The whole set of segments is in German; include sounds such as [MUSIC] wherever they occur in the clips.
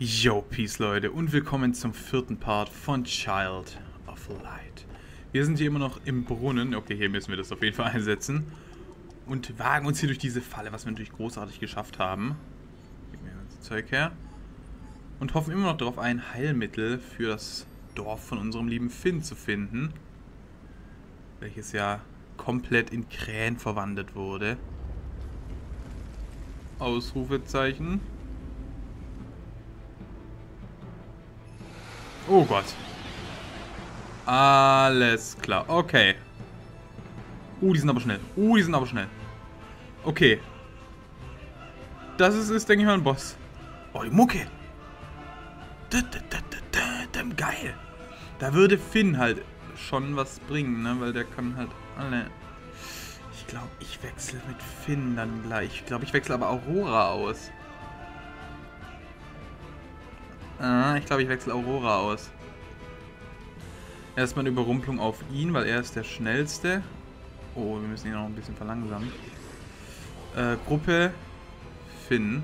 Yo, Peace Leute und willkommen zum vierten Part von Child of Light. Wir sind hier immer noch im Brunnen, okay, hier müssen wir das auf jeden Fall einsetzen. Und wagen uns hier durch diese Falle, was wir natürlich großartig geschafft haben. Gib mir das Zeug her. Und hoffen immer noch darauf, ein Heilmittel für das Dorf von unserem lieben Finn zu finden. Welches ja komplett in Krähen verwandelt wurde. Ausrufezeichen. Oh Gott. Alles klar. Okay. Uh, die sind aber schnell. Uh, die sind aber schnell. Okay. Das ist, ist denke ich mal, ein Boss. Oh, die Mucke. Geil. Da würde Finn halt schon was bringen, ne? Weil der kann halt alle... Ich glaube, ich wechsle mit Finn dann gleich. Ich glaube, ich wechsle aber Aurora aus. Ah, ich glaube, ich wechsle Aurora aus. Erstmal eine Überrumpelung auf ihn, weil er ist der Schnellste. Oh, wir müssen ihn noch ein bisschen verlangsamen. Äh, Gruppe Finn.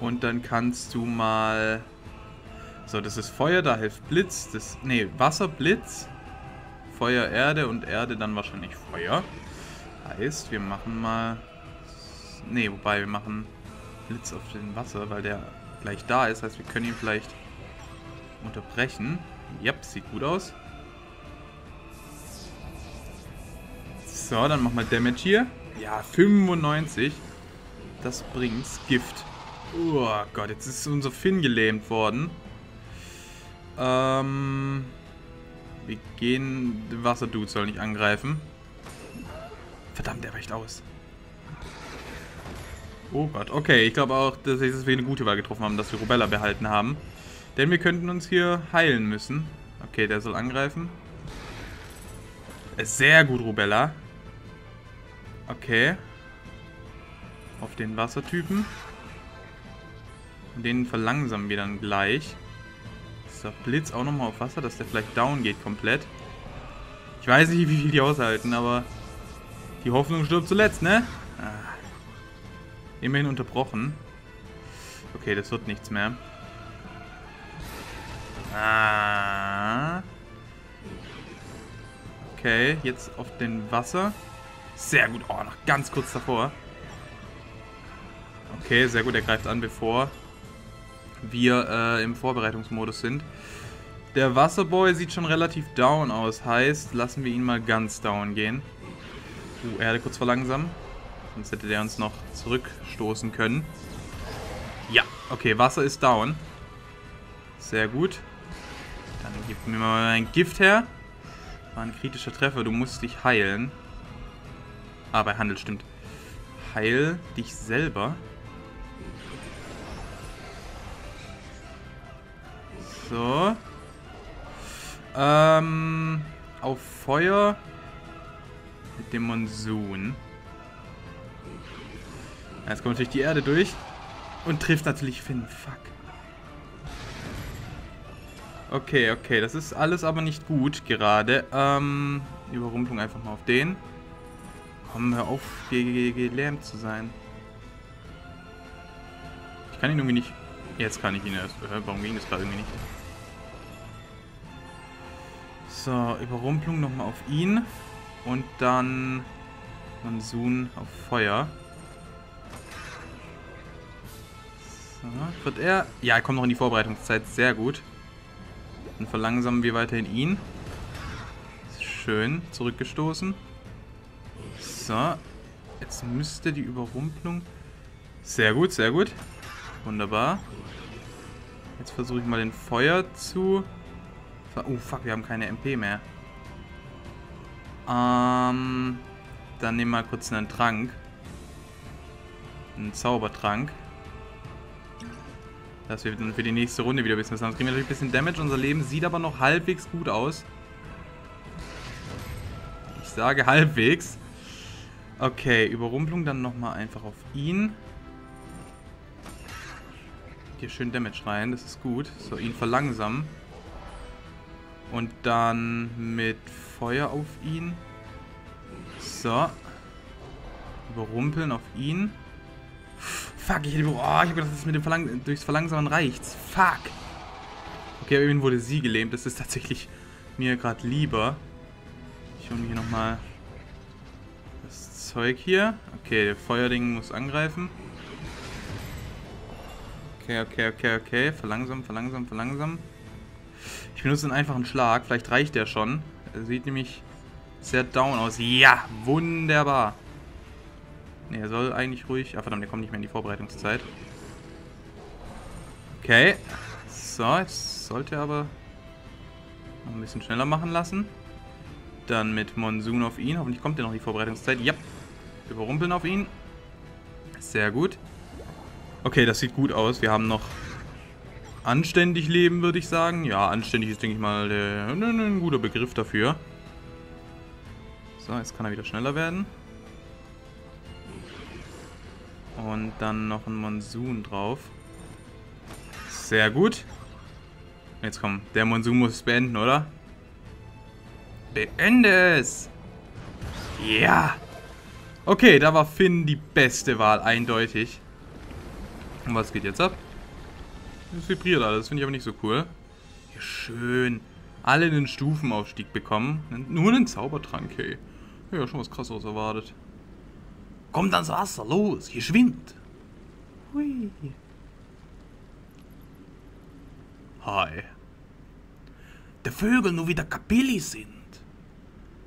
Und dann kannst du mal... So, das ist Feuer, da hilft Blitz. Das, nee, Wasser, Blitz. Feuer, Erde und Erde dann wahrscheinlich Feuer. Heißt, wir machen mal... Nee, wobei wir machen Blitz auf den Wasser, weil der gleich da ist. Heißt, wir können ihn vielleicht unterbrechen. Yep, sieht gut aus. So, dann machen wir Damage hier. Ja, 95. Das bringt's. Gift. Oh Gott, jetzt ist unser Finn gelähmt worden. Ähm... Wir gehen... Wasserdude soll nicht angreifen. Verdammt, der weicht aus. Oh Gott, okay. Ich glaube auch, dass wir eine gute Wahl getroffen haben, dass wir Rubella behalten haben. Denn wir könnten uns hier heilen müssen. Okay, der soll angreifen. Sehr gut, Rubella. Okay. Auf den Wassertypen. Den verlangsamen wir dann gleich. So, Blitz auch nochmal auf Wasser, dass der vielleicht down geht komplett. Ich weiß nicht, wie viel die aushalten, aber die Hoffnung stirbt zuletzt, ne? Immerhin unterbrochen. Okay, das wird nichts mehr. Ah. Okay, jetzt auf den Wasser. Sehr gut. Oh, noch ganz kurz davor. Okay, sehr gut. Er greift an, bevor wir äh, im Vorbereitungsmodus sind. Der Wasserboy sieht schon relativ down aus. Heißt, lassen wir ihn mal ganz down gehen. Uh, Erde kurz verlangsamen. Sonst hätte der uns noch zurückstoßen können. Ja, okay, Wasser ist down. Sehr gut. Dann gib mir mal ein Gift her. War ein kritischer Treffer. Du musst dich heilen. Ah, bei Handel stimmt. Heil dich selber. So. Ähm, auf Feuer mit dem Monsun. Jetzt kommt natürlich die Erde durch und trifft natürlich Finn. Fuck. Okay, okay. Das ist alles aber nicht gut gerade. Ähm, Überrumpelung einfach mal auf den. Komm, hör auf, gelähmt zu sein. Ich kann ihn irgendwie nicht... Jetzt kann ich ihn erst... Warum ging das gerade irgendwie nicht? So, Überrumpelung nochmal auf ihn. Und dann Monsun auf Feuer. So, wird er... Ja, er kommt noch in die Vorbereitungszeit. Sehr gut. Dann verlangsamen wir weiterhin ihn. Schön, zurückgestoßen. So. Jetzt müsste die Überrumpelung... Sehr gut, sehr gut. Wunderbar. Jetzt versuche ich mal den Feuer zu... Oh, fuck, wir haben keine MP mehr. Ähm... Dann nehmen wir mal kurz einen Trank. Einen Zaubertrank. Dass wir dann für die nächste Runde wieder ein bisschen was haben. Sonst kriegen wir natürlich ein bisschen Damage. Unser Leben sieht aber noch halbwegs gut aus. Ich sage halbwegs. Okay, Überrumpelung dann nochmal einfach auf ihn. Hier schön Damage rein, das ist gut. So, ihn verlangsamen. Und dann mit Feuer auf ihn. So. Überrumpeln auf ihn. Fuck, ich, oh, ich habe gedacht, das mit dem Verlang durchs Verlangsamen reicht. Fuck. Okay, aber eben wurde sie gelähmt. Das ist tatsächlich mir gerade lieber. Ich hole mir hier nochmal das Zeug hier. Okay, der Feuerding muss angreifen. Okay, okay, okay, okay. Verlangsamen, verlangsamen, verlangsamen. Ich benutze einen einfachen Schlag. Vielleicht reicht der schon. Er sieht nämlich sehr down aus. Ja, wunderbar. Ne, er soll eigentlich ruhig... Ah, verdammt, der kommt nicht mehr in die Vorbereitungszeit. Okay. So, jetzt sollte er aber noch ein bisschen schneller machen lassen. Dann mit Monsoon auf ihn. Hoffentlich kommt er noch die Vorbereitungszeit. Ja. Überrumpeln auf ihn. Sehr gut. Okay, das sieht gut aus. Wir haben noch anständig leben, würde ich sagen. Ja, anständig ist, denke ich mal, ein guter Begriff dafür. So, jetzt kann er wieder schneller werden. Und dann noch ein Monsun drauf. Sehr gut. Jetzt komm, der Monsun muss es beenden, oder? Beende es! Ja! Okay, da war Finn die beste Wahl, eindeutig. Und was geht jetzt ab? Es vibriert alles, finde ich aber nicht so cool. Hier schön. Alle einen Stufenaufstieg bekommen. Nur einen Zaubertrank, hey. Ja, schon was krasseres erwartet. Kommt ans Wasser, los, geschwind. Hui. Hi. Der Vögel nur wieder Kapilli sind.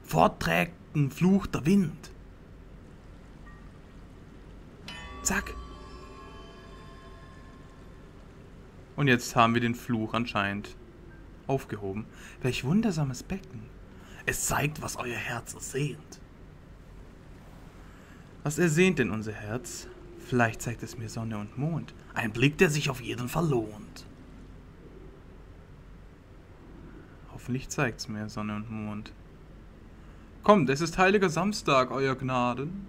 Fortträgt ein Fluch der Wind. Zack. Und jetzt haben wir den Fluch anscheinend aufgehoben. Welch wundersames Becken. Es zeigt, was euer Herz ersehnt. Was ersehnt denn unser Herz? Vielleicht zeigt es mir Sonne und Mond. Ein Blick, der sich auf jeden Fall lohnt. Hoffentlich zeigt es mir Sonne und Mond. Kommt, es ist heiliger Samstag, euer Gnaden.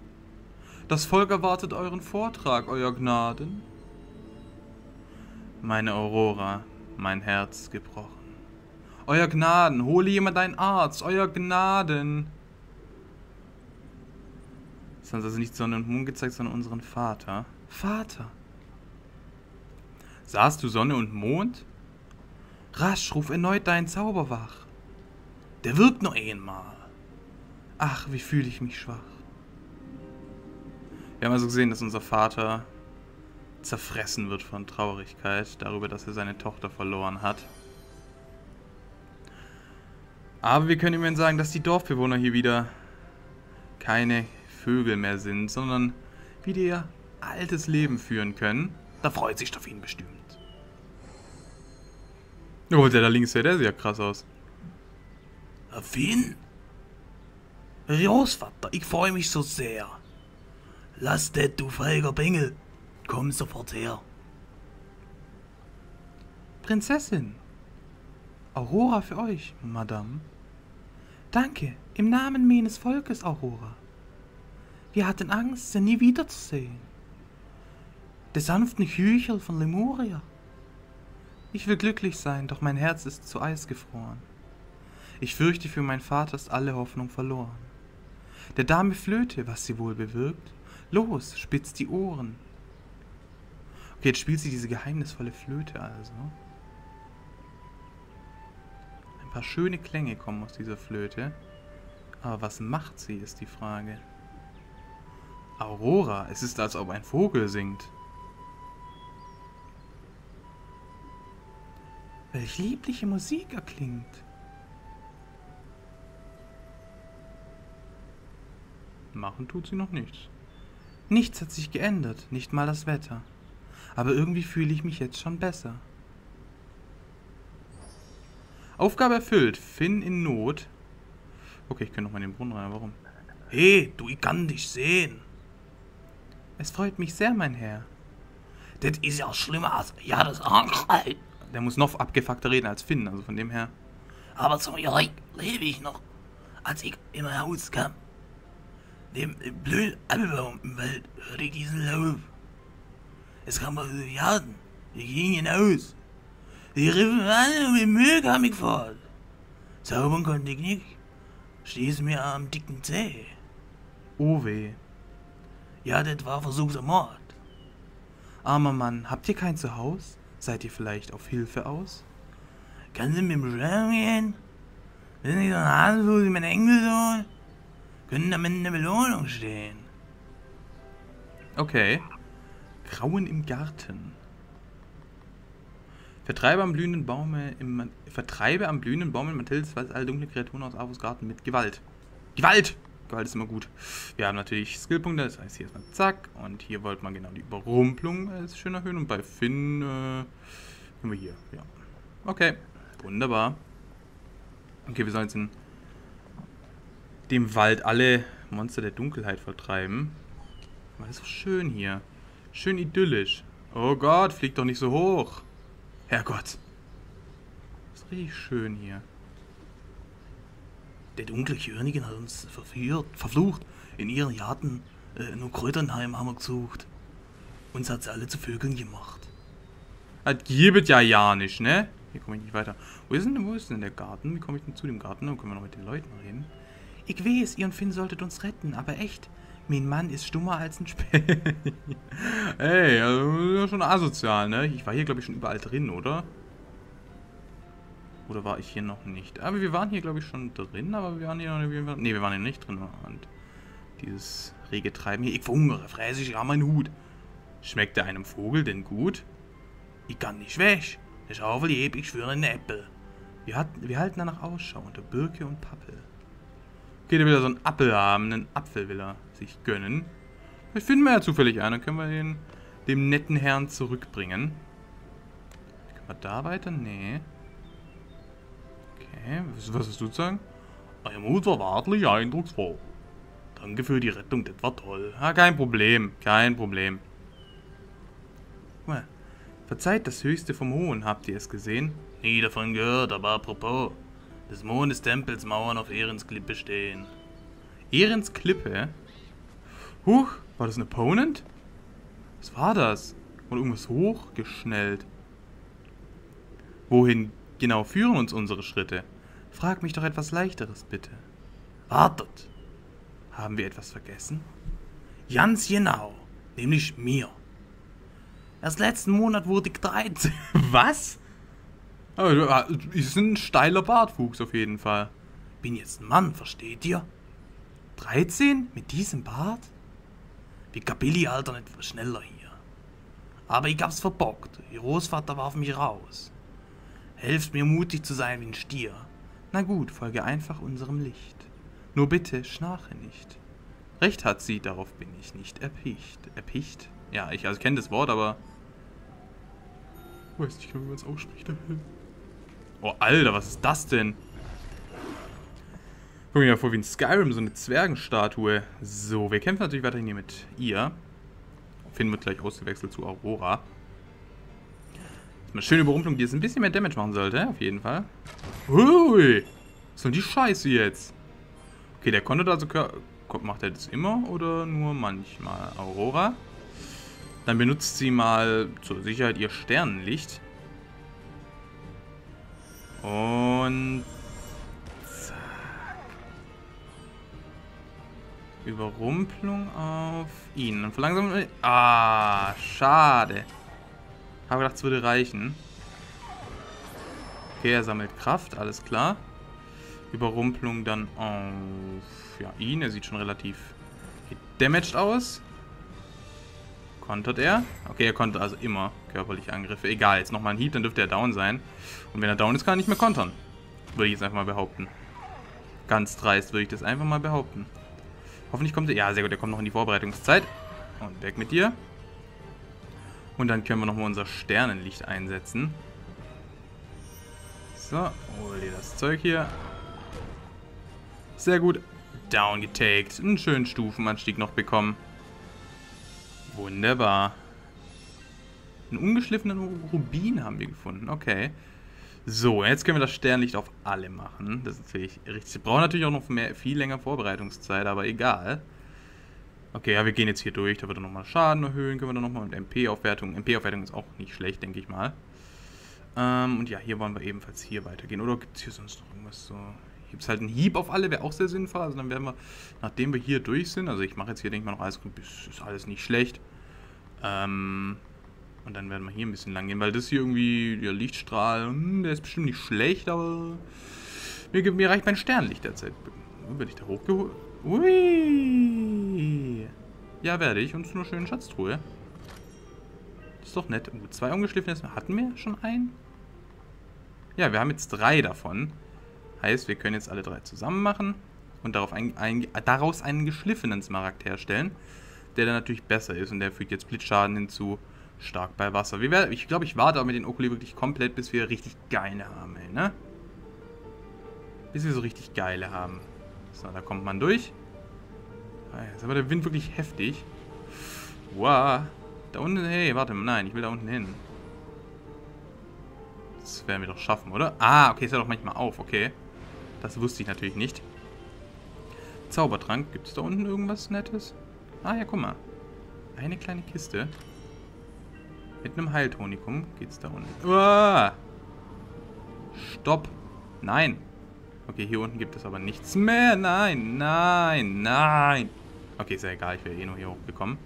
Das Volk erwartet euren Vortrag, euer Gnaden. Meine Aurora, mein Herz gebrochen. Euer Gnaden, hole jemand einen Arzt, euer Gnaden. Es hat also nicht Sonne und Mond gezeigt, sondern unseren Vater. Vater. Sahst du Sonne und Mond? Rasch, ruf erneut deinen Zauber wach. Der wirkt nur einmal. Ach, wie fühle ich mich schwach. Wir haben also gesehen, dass unser Vater zerfressen wird von Traurigkeit darüber, dass er seine Tochter verloren hat. Aber wir können immerhin sagen, dass die Dorfbewohner hier wieder keine Vögel mehr sind, sondern wieder ihr altes Leben führen können. Da freut sich Staffin bestimmt. Oh, der da links, der sieht ja krass aus. Finn? Großvater, ich freue mich so sehr. Lass das, du feiger Bengel. Komm sofort her. Prinzessin. Aurora für euch, Madame. Danke, im Namen meines Volkes, Aurora. Wir hatten Angst, sie nie wiederzusehen. Der sanften Hüchel von Lemuria. Ich will glücklich sein, doch mein Herz ist zu Eis gefroren. Ich fürchte, für mein Vater ist alle Hoffnung verloren. Der Dame Flöte, was sie wohl bewirkt, los, spitzt die Ohren, Okay, jetzt spielt sie diese geheimnisvolle Flöte also. Ein paar schöne Klänge kommen aus dieser Flöte. Aber was macht sie, ist die Frage. Aurora, es ist, als ob ein Vogel singt. Welch liebliche Musik erklingt. Machen tut sie noch nichts. Nichts hat sich geändert, nicht mal das Wetter aber irgendwie fühle ich mich jetzt schon besser. Aufgabe erfüllt. Finn in Not. Okay, ich kann noch mal in den Brunnen rein. Warum? Hey, du, ich kann dich sehen. Es freut mich sehr, mein Herr. Das ist ja schlimmer als... Ja, das... Der muss noch abgefuckter reden als Finn, also von dem her. Aber zum Glück lebe ich noch. Als ich in mein Haus kam, dem blöden Apfelbaum im Wald, hörte ich diesen Lauf. Es kam aus den Jahren. Die gingen hinaus. Die riefen an und mit Mühe kam ich fort. Zaubern konnte ich nicht. Stieß mir am dicken Zeh. Oh weh. Ja, das war versuchter Mord. Armer Mann, habt ihr kein Zuhause? Seid ihr vielleicht auf Hilfe aus? Kannst du mit dem Schwärm gehen? Bist nicht so ein Hasenfuß wie mein Enkelsohn? Können damit eine Belohnung stehen. Okay. Grauen im Garten. Vertreibe am blühenden Baume im Vertreibe am blühenden Baum in Mathildes Wald alle dunkle Kreaturen aus Avos Garten mit Gewalt. Gewalt! Gewalt ist immer gut. Wir haben natürlich Skillpunkte, das heißt hier erstmal zack. Und hier wollte man genau die Überrumpelung äh, schön erhöhen. Und bei Finn, äh, haben wir hier, ja. Okay, wunderbar. Okay, wir sollen jetzt in dem Wald alle Monster der Dunkelheit vertreiben. Weil es so schön hier. Schön idyllisch. Oh Gott, flieg doch nicht so hoch. Herrgott. Das ist richtig schön hier. Der dunkle Königin hat uns verführt, verflucht. In ihren Jahrten äh, nur Kräuternheim haben wir gesucht. Uns hat sie alle zu Vögeln gemacht. Das gibt ja ja nicht, ne? Hier komme ich nicht weiter. Wo ist, denn, wo ist denn der Garten? Wie komme ich denn zu dem Garten? Dann können wir noch mit den Leuten reden. Ich weiß, ihr und Finn solltet uns retten, aber echt, mein Mann ist stummer als ein Specht. [LAUGHS] Ey, also schon asozial, ne? Ich war hier, glaube ich, schon überall drin, oder? Oder war ich hier noch nicht? Aber wir waren hier, glaube ich, schon drin, aber wir waren hier noch nicht... Ne, wir waren hier nicht drin. Und dieses rege Treiben hier... Ich verhungere, fräse ich an meinen Hut. Schmeckt der einem Vogel denn gut? Ich kann nicht weg. Der Schaufel heb ich für einen Äppel. Wir, hat, wir halten danach Ausschau unter Birke und Pappel. Okay, der will ja so einen Apfel haben. Einen Apfel will er sich gönnen. Vielleicht finden wir ja zufällig einen. Dann können wir den dem netten Herrn zurückbringen. Können wir da weiter? Nee. Okay, was, hast du sagen? Euer Mut war wahrlich eindrucksvoll. Danke für die Rettung, das war toll. Ah, kein Problem, kein Problem. Verzeiht das Höchste vom Hohen, habt ihr es gesehen? Nie davon gehört, aber apropos. Des Mondes Tempels Mauern auf Ehrens Klippe stehen. Ehrens Klippe? Huch, war das ein Opponent? Was war das? Wurde irgendwas hochgeschnellt? Wohin genau führen uns unsere Schritte? Frag mich doch etwas Leichteres, bitte. Wartet! Haben wir etwas vergessen? Ganz genau. Nämlich mir. Erst letzten Monat wurde ich 13. [LAUGHS] Was? Also, ist ein steiler Bartwuchs auf jeden Fall. Bin jetzt ein Mann, versteht ihr? 13? Mit diesem Bart? Wie Billy Alter nicht schneller hier. Aber ich hab's verbockt. Ihr Großvater warf mich raus. Helft mir mutig zu sein wie ein Stier. Na gut, folge einfach unserem Licht. Nur bitte, schnarche nicht. Recht hat sie, darauf bin ich nicht erpicht. Erpicht? Ja, ich also kenne das Wort, aber... Weiß nicht, wie man es ausspricht. Oh, Alter, was ist das denn? Guck mir ja vor wie in Skyrim, so eine Zwergenstatue. So, wir kämpfen natürlich weiterhin hier mit ihr. Finn wird gleich ausgewechselt zu Aurora. Eine schöne Überrumpelung, die jetzt ein bisschen mehr Damage machen sollte, auf jeden Fall. Hui! Was soll die Scheiße jetzt? Okay, der konnte also... Macht er das immer oder nur manchmal? Aurora. Dann benutzt sie mal zur Sicherheit ihr Sternenlicht. Und... Zack. Überrumpelung auf ihn. Und verlangsamen... Ah, schade. Habe gedacht, es würde reichen. Okay, er sammelt Kraft, alles klar. Überrumpelung dann auf ja, ihn. Er sieht schon relativ damaged aus. Kontert er? Okay, er konnte also immer körperliche Angriffe. Egal, jetzt nochmal ein Hieb, dann dürfte er down sein. Und wenn er down ist, kann er nicht mehr kontern. Würde ich jetzt einfach mal behaupten. Ganz dreist würde ich das einfach mal behaupten. Hoffentlich kommt er... Ja, sehr gut, er kommt noch in die Vorbereitungszeit. Und weg mit dir. Und dann können wir nochmal unser Sternenlicht einsetzen. So, hol dir das Zeug hier. Sehr gut. Down getaked. Einen schönen Stufenanstieg noch bekommen. Wunderbar. Einen ungeschliffenen Rubin haben wir gefunden. Okay. So, jetzt können wir das Sternlicht auf alle machen. Das ist natürlich richtig. Wir brauchen natürlich auch noch mehr, viel länger Vorbereitungszeit, aber egal. Okay, ja, wir gehen jetzt hier durch. Da wird er nochmal Schaden erhöhen. Können wir dann nochmal mit MP-Aufwertung. MP-Aufwertung ist auch nicht schlecht, denke ich mal. Ähm, und ja, hier wollen wir ebenfalls hier weitergehen. Oder gibt es hier sonst noch irgendwas so? Gibt es halt einen Hieb auf alle, wäre auch sehr sinnvoll. Also dann werden wir, nachdem wir hier durch sind, also ich mache jetzt hier, denke ich mal, noch alles gut, ist alles nicht schlecht. Ähm, Und dann werden wir hier ein bisschen lang gehen, weil das hier irgendwie, der Lichtstrahl, hm, der ist bestimmt nicht schlecht, aber mir, mir reicht mein Sternlicht derzeit. Werde ich da hochgeholt? Ui. Ja, werde ich. Und zu einer schönen Schatztruhe. Ist doch nett. Oh, zwei ungeschliffene Hatten wir schon einen? Ja, wir haben jetzt drei davon. Heißt, wir können jetzt alle drei zusammen machen und darauf ein, ein, daraus einen geschliffenen Smaragd herstellen, der dann natürlich besser ist und der fügt jetzt Blitzschaden hinzu, stark bei Wasser. Wir, ich glaube, ich warte auch mit den Okuli wirklich komplett, bis wir richtig geile haben, ey, ne? Bis wir so richtig geile haben. So, da kommt man durch. Ah, jetzt ist aber der Wind wirklich heftig. Wow. Da unten, hey, warte, nein, ich will da unten hin. Das werden wir doch schaffen, oder? Ah, okay, es hört doch manchmal auf, okay. Das wusste ich natürlich nicht. Zaubertrank. Gibt es da unten irgendwas Nettes? Ah ja, guck mal. Eine kleine Kiste. Mit einem Heiltonikum geht's da unten. Uah! Stopp. Nein. Okay, hier unten gibt es aber nichts mehr. Nein, nein, nein. Okay, ist ja egal. Ich wäre eh nur hier hochgekommen.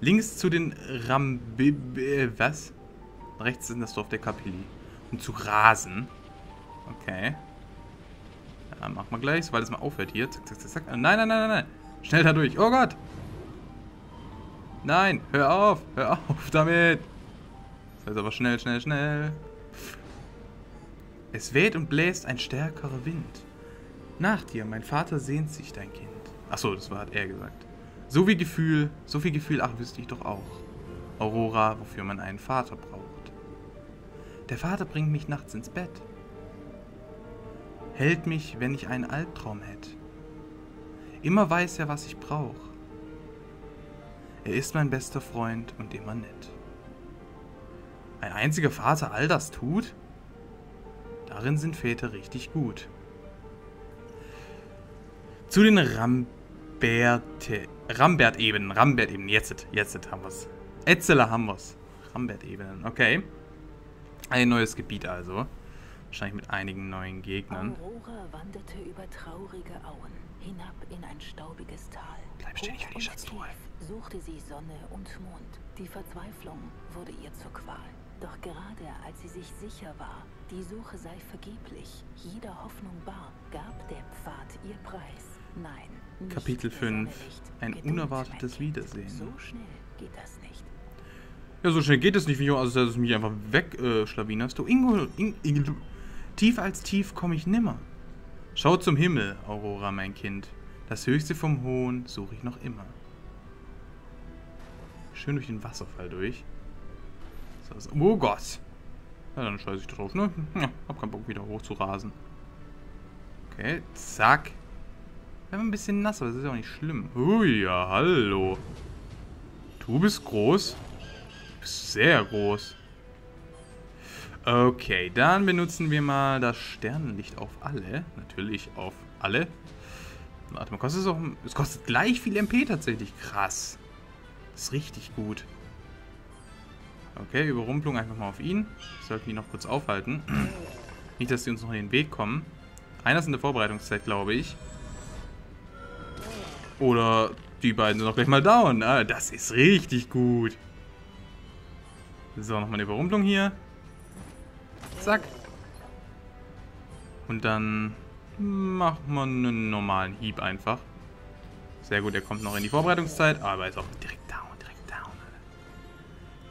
Links zu den Rambib... Was? Rechts ist das Dorf der Kapilli. Um zu rasen. Okay. Ja, machen wir gleich, sobald es mal aufhört hier. Zack, zack, zack, zack. Nein, nein, nein, nein, nein. Schnell da durch. Oh Gott. Nein, hör auf. Hör auf damit. Das heißt aber schnell, schnell, schnell. Es weht und bläst ein stärkerer Wind. Nach dir, mein Vater sehnt sich dein Kind. Achso, das war, hat er gesagt. So viel Gefühl, so viel Gefühl, ach, wüsste ich doch auch. Aurora, wofür man einen Vater braucht. Der Vater bringt mich nachts ins Bett hält mich, wenn ich einen Albtraum hätte. Immer weiß er, was ich brauche. Er ist mein bester Freund und immer nett. Ein einziger Vater all das tut? Darin sind Väter richtig gut. Zu den Ramberte, Rambert-Ebenen, Rambert-Ebenen, jetzt, jetzt haben wir's. Etzeler haben wir's. Rambert-Ebenen, okay. Ein neues Gebiet also. Wahrscheinlich mit einigen neuen Gegnern. Aurora wanderte über traurige Auen hinab in ein staubiges Tal. Bleib ständig für die Schatztruhe. suchte sie Sonne und Mond. Die Verzweiflung wurde ihr zur Qual. Gerade als sie sich sicher war, die Suche sei vergeblich, jeder Hoffnung bar, gab der Pfad ihr Preis. Nein, Kapitel 5 Ein unerwartetes Wiedersehen. So schnell geht das nicht. Ja, so schnell geht es nicht, wie also, dass du mich einfach wegschlawinerst. Äh, du Ingo, Ingo, Ingo, Tief als tief komme ich nimmer. Schau zum Himmel, Aurora, mein Kind. Das Höchste vom Hohen suche ich noch immer. Schön durch den Wasserfall durch. Oh Gott. Ja, dann scheiße ich drauf, ne? Ja, hab keinen Bock, wieder hoch zu rasen. Okay, zack. Wir haben ein bisschen nass, aber das ist ja auch nicht schlimm. Ui, ja, hallo. Du bist groß. Du bist sehr groß. Okay, dann benutzen wir mal das Sternenlicht auf alle. Natürlich auf alle. Warte mal, kostet es auch... Es kostet gleich viel MP tatsächlich. Krass. Das ist richtig gut. Okay, Überrumpelung einfach mal auf ihn. Ich sollte ihn noch kurz aufhalten. [CLEARS THROAT] Nicht, dass sie uns noch in den Weg kommen. Einer ist in der Vorbereitungszeit, glaube ich. Oder die beiden sind noch gleich mal down. Ah, das ist richtig gut. So, nochmal eine Überrumpelung hier. Zack. Und dann macht man einen normalen Hieb einfach. Sehr gut, er kommt noch in die Vorbereitungszeit, aber er ist auch direkt.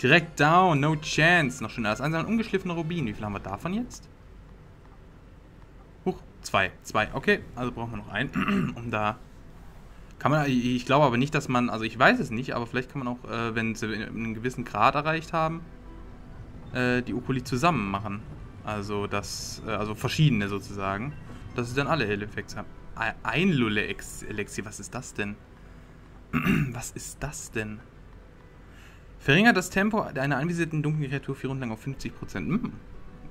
Direkt down, no chance. Noch schön alles einsammeln. Ungeschliffene Rubin. Wie viel haben wir davon jetzt? Huch, zwei. Zwei, okay. Also brauchen wir noch einen, [CLEARS THROAT] um da... Kann man, ich glaube aber nicht, dass man, also ich weiß es nicht, aber vielleicht kann man auch, äh, wenn sie einen gewissen Grad erreicht haben, äh, die Okuli zusammen machen. Also das, äh, also verschiedene sozusagen. Dass sie dann alle Helleffekte haben. Ein Lulle-Elixier, was ist das denn? [CLEARS THROAT] was ist das denn? Verringert das Tempo einer anvisierten dunklen Kreatur vier Runden lang auf 50%. Hm,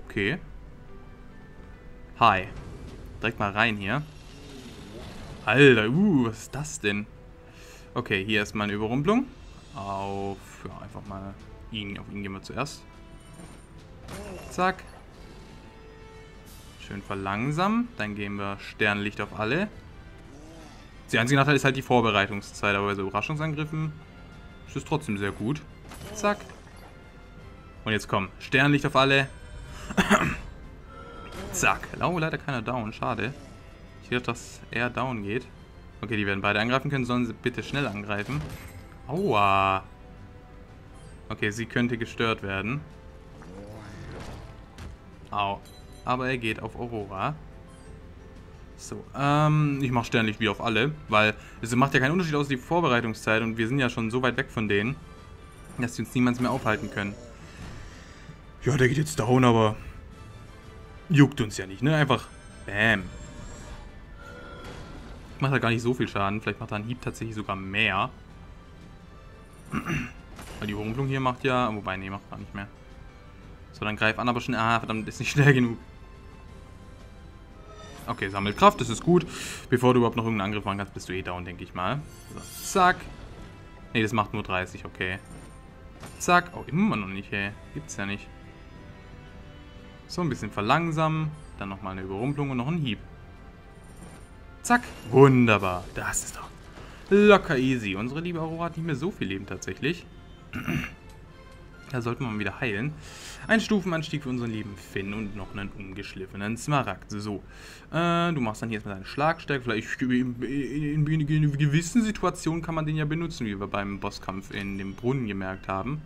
okay. Hi. Direkt mal rein hier. Alter, uh, was ist das denn? Okay, hier erstmal eine Überrumpelung. Auf, ja, einfach mal ihn, auf ihn gehen wir zuerst. Zack. Schön verlangsamen. Dann gehen wir Sternlicht auf alle. Der einzige Nachteil ist halt die Vorbereitungszeit, aber bei so Überraschungsangriffen ist es trotzdem sehr gut. Zack. Und jetzt komm, Sternlicht auf alle. [CLEARS THROAT] Zack. Oh, leider keiner down. Schade. Ich dachte, dass er down geht. Okay, die werden beide angreifen können. Sollen sie bitte schnell angreifen. Aua. Okay, sie könnte gestört werden. Au. Aber er geht auf Aurora. So, ähm, ich mache Sternlicht wie auf alle, weil es macht ja keinen Unterschied aus die Vorbereitungszeit und wir sind ja schon so weit weg von denen, dass sie uns niemals mehr aufhalten können. Ja, der geht jetzt down, aber juckt uns ja nicht, ne? Einfach Bam. Macht er gar nicht so viel Schaden. Vielleicht macht er einen Hieb tatsächlich sogar mehr. [CLEARS THROAT] Weil die Überrumpelung hier macht ja... Wobei, nee, macht gar nicht mehr. So, dann greif an, aber schnell... Ah, verdammt, ist nicht schnell genug. Okay, sammelt Kraft, das ist gut. Bevor du überhaupt noch irgendeinen Angriff machen kannst, bist du eh down, denke ich mal. So, zack. Nee, das macht nur 30, okay. Zack. Oh, immer noch nicht, hey. Gibt's ja nicht. So, ein bisschen verlangsamen. Dann nochmal eine Überrumpelung und noch ein Hieb. Zack. Wunderbar. Das ist doch locker easy. Unsere liebe Aurora hat nicht mehr so viel Leben tatsächlich. Da sollten wir mal wieder heilen. Ein Stufenanstieg für unseren lieben Finn und noch einen ungeschliffenen Smaragd. So, äh, du machst dann hier erstmal deinen Schlagstärke. Vielleicht in, in, in, in, gewissen Situationen kann man den ja benutzen, wie wir beim Bosskampf in dem Brunnen gemerkt haben.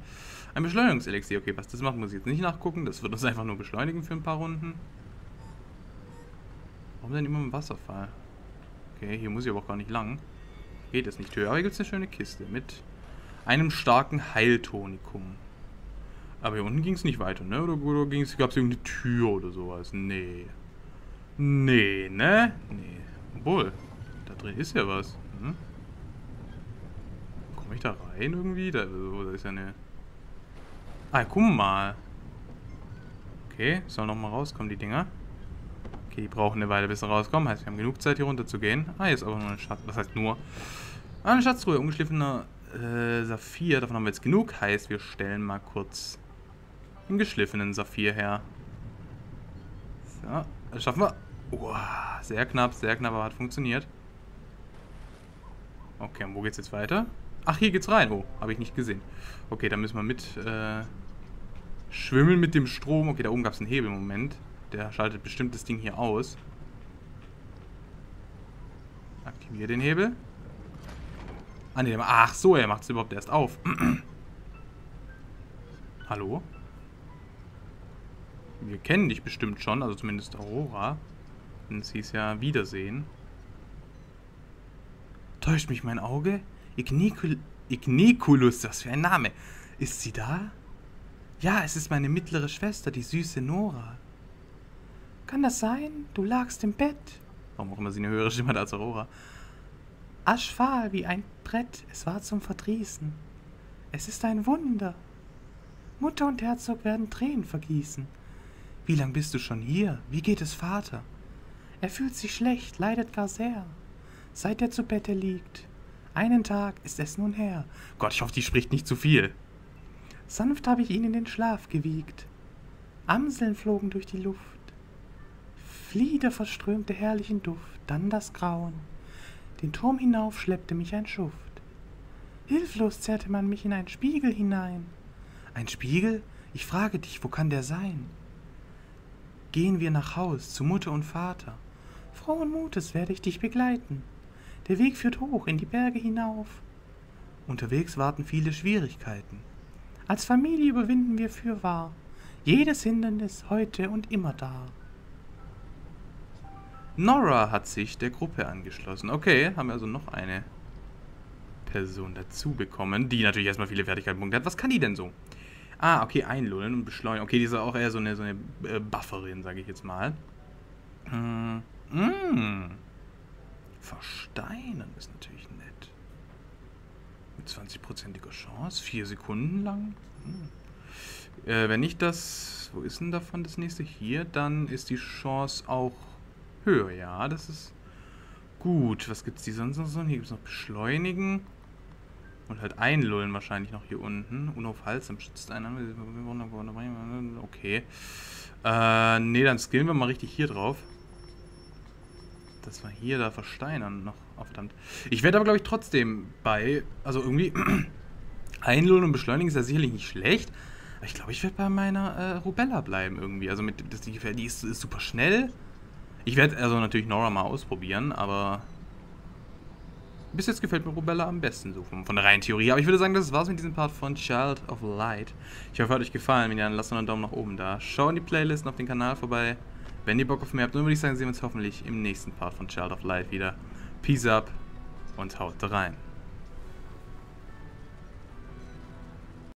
Ein Beschleunigungselixier. Okay, was das macht, muss ich jetzt nicht nachgucken. Das wird uns einfach nur beschleunigen für ein paar Runden. Warum denn immer im Wasserfall? Okay, hier muss ich aber auch gar nicht lang. Geht es nicht höher. Aber hier gibt es eine schöne Kiste mit einem starken Heiltonikum. Aber hier unten ging es nicht weiter, ne? Oder, oder gab es irgendeine Tür oder sowas? Nee. Nee, ne? Nee. Obwohl, da drin ist ja was. Hm? Komme ich da rein irgendwie? Da, da ist ja eine... Ah, guck mal. Okay, soll noch mal rauskommen, die Dinger. Okay, die brauchen eine Weile, bis sie rauskommen. Heißt, wir haben genug Zeit, hier runter zu gehen. Ah, hier ist aber nur ein Schatz. Was heißt nur? Ah, eine Schatztruhe. Ungeschliffener äh, Saphir. Davon haben wir jetzt genug. Heißt, wir stellen mal kurz einen geschliffenen Saphir her. So, das schaffen wir. Wow, sehr knapp, sehr knapp, aber hat funktioniert. Okay, und wo geht's jetzt weiter? Ach, hier geht's rein. Oh, habe ich nicht gesehen. Okay, dann müssen wir mit äh, schwimmen mit dem Strom. Okay, da oben gab es einen Hebel Moment. Der schaltet bestimmt das Ding hier aus. Aktiviere den Hebel. Ah, nee, ach so, er macht es überhaupt erst auf. [CLEARS THROAT] Hallo? Wir kennen dich bestimmt schon, also zumindest Aurora. Denn sie ist ja Wiedersehen. Täuscht mich mein Auge? Ignicul Igniculus, was für ein Name. Ist sie da? Ja, es ist meine mittlere Schwester, die süße Nora. Kann das sein? Du lagst im Bett. Warum auch immer sie eine höhere Stimme hat als Aurora. Aschfahl wie ein Brett, es war zum Verdrießen. Es ist ein Wunder. Mutter und Herzog werden Tränen vergießen. Wie lang bist du schon hier? Wie geht es Vater? Er fühlt sich schlecht, leidet gar sehr, seit er zu Bette liegt. Einen Tag ist es nun her. Gott, ich hoffe, die spricht nicht zu viel. Sanft habe ich ihn in den Schlaf gewiegt. Amseln flogen durch die Luft. Flieder verströmte herrlichen Duft, dann das Grauen. Den Turm hinauf schleppte mich ein Schuft. Hilflos zerrte man mich in einen Spiegel hinein. Ein Spiegel? Ich frage dich, wo kann der sein? Gehen wir nach Haus zu Mutter und Vater. Frohen Mutes werde ich dich begleiten. Der Weg führt hoch in die Berge hinauf. Unterwegs warten viele Schwierigkeiten. Als Familie überwinden wir fürwahr jedes Hindernis heute und immer da. Nora hat sich der Gruppe angeschlossen. Okay, haben wir also noch eine Person dazu bekommen, die natürlich erstmal viele Fertigkeitenpunkte hat. Was kann die denn so? Ah, okay, einlullen und beschleunigen. Okay, die ist auch eher so eine, so eine äh, Bufferin, sage ich jetzt mal. Hm. Mm. Versteinern ist natürlich nett. Mit 20%iger Chance, vier Sekunden lang. Hm. Äh, wenn ich das... Wo ist denn davon das nächste? Hier, dann ist die Chance auch höher. Ja, das ist gut. Was gibt es die sonst noch so? Hier gibt es noch Beschleunigen. Und halt einlullen wahrscheinlich noch hier unten. Unaufhaltsam schützt einen. Okay. Äh, nee, dann skillen wir mal richtig hier drauf. Dass wir hier da versteinern noch. Oh, verdammt. Ich werde aber, glaube ich, trotzdem bei... Also irgendwie... [CLEARS THROAT] einlullen und beschleunigen ist ja sicherlich nicht schlecht. Ich glaube, ich werde bei meiner äh, Rubella bleiben irgendwie. Also mit das, die, die ist, ist super schnell. Ich werde also natürlich Nora mal ausprobieren, aber bis jetzt gefällt mir Rubella am besten so von, von der reinen Theorie. Aber ich würde sagen, das war's mit diesem Part von Child of Light. Ich hoffe, hat euch gefallen. Wenn ja, dann lasst einen Daumen nach oben da. Schaut in die Playlisten auf den Kanal vorbei. Wenn ihr Bock auf mehr habt, dann würde ich sagen, sehen wir uns hoffentlich im nächsten Part von Child of Light wieder. Peace up und haut rein.